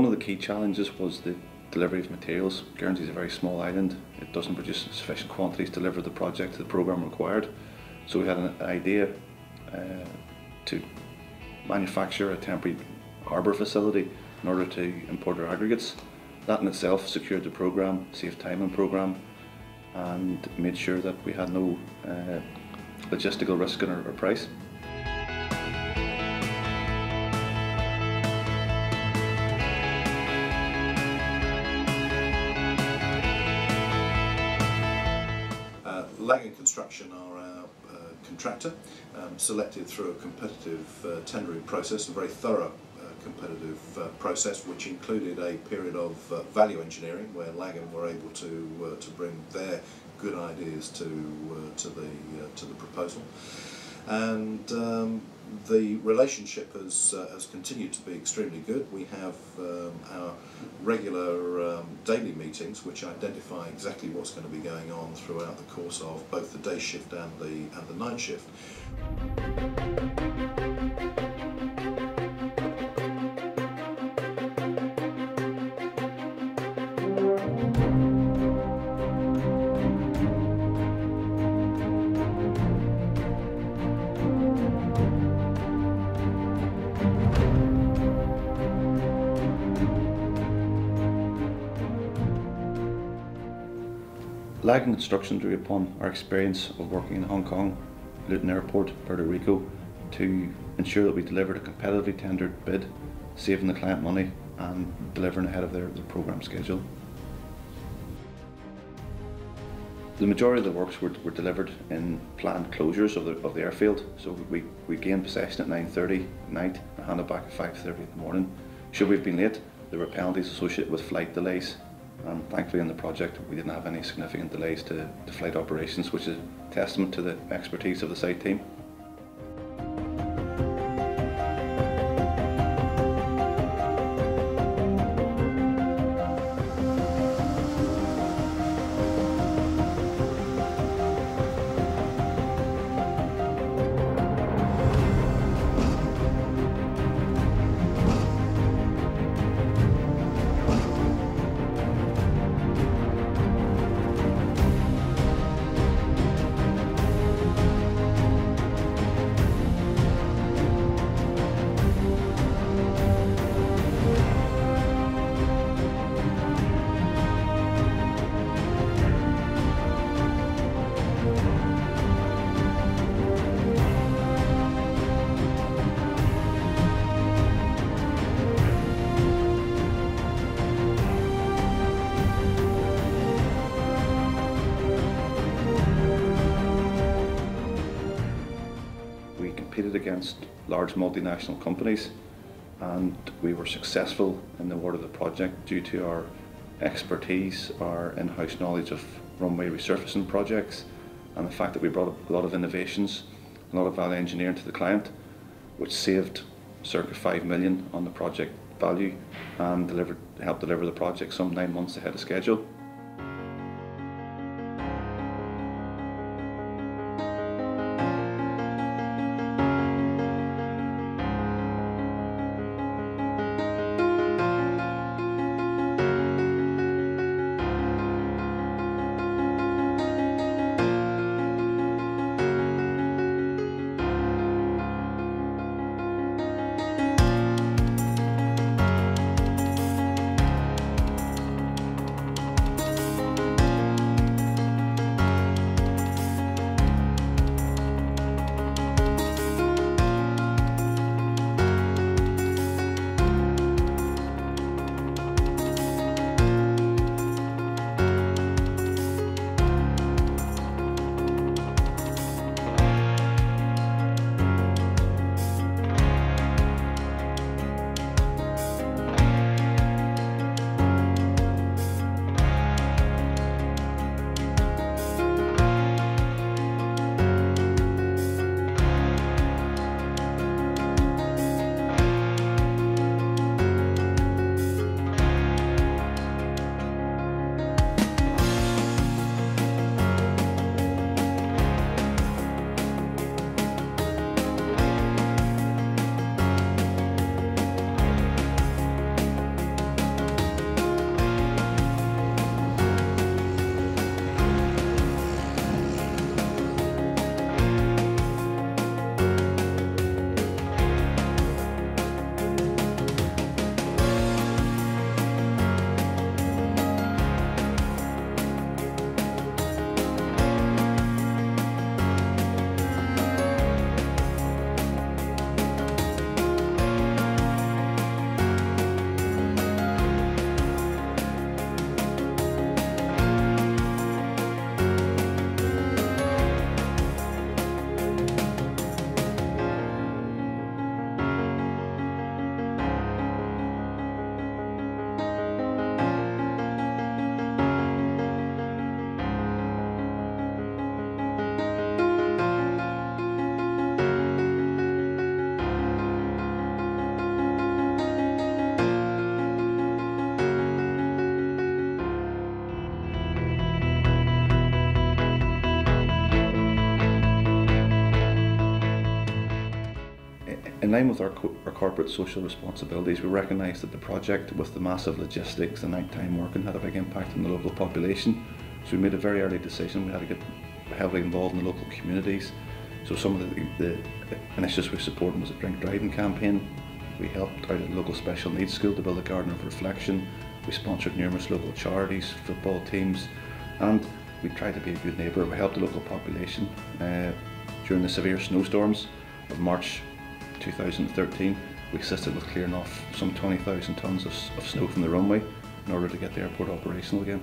one of the key challenges was the delivery of materials. Guernsey is a very small island. It doesn't produce sufficient quantities to deliver the project to the programme required. So we had an idea uh, to manufacture a temporary harbour facility in order to import our aggregates. That in itself secured the programme, saved time in programme and made sure that we had no uh, logistical risk in our, our price. Are our uh, contractor, um, selected through a competitive uh, tendering process, a very thorough uh, competitive uh, process, which included a period of uh, value engineering, where Lagan were able to uh, to bring their good ideas to uh, to the uh, to the proposal, and um, the relationship has uh, has continued to be extremely good. We have um, our regular um, daily meetings, which identify exactly what's going to be going on throughout the course of both the day shift and the and the night shift. Lagan Construction drew upon our experience of working in Hong Kong, Luton Airport, Puerto Rico, to ensure that we delivered a competitively tendered bid, saving the client money and delivering ahead of their, their programme schedule. The majority of the works were, were delivered in planned closures of the, of the airfield, so we, we gained possession at 9.30 at night and handed back at 5.30 in the morning. Should we have been late, there were penalties associated with flight delays and thankfully in the project we didn't have any significant delays to, to flight operations which is a testament to the expertise of the site team. Against large multinational companies and we were successful in the award of the project due to our expertise, our in-house knowledge of runway resurfacing projects and the fact that we brought a lot of innovations, a lot of value engineering to the client which saved circa 5 million on the project value and delivered, helped deliver the project some nine months ahead of schedule. In line with our, co- our corporate social responsibilities, we recognised that the project, with the massive logistics and nighttime working, had a big impact on the local population. So we made a very early decision. We had to get heavily involved in the local communities. So some of the, the initiatives we supported was a drink driving campaign. We helped out at the local special needs school to build a garden of reflection. We sponsored numerous local charities, football teams, and we tried to be a good neighbour. We helped the local population uh, during the severe snowstorms of March 2013. We assisted with clearing off some 20,000 tonnes of, of snow from the runway in order to get the airport operational again.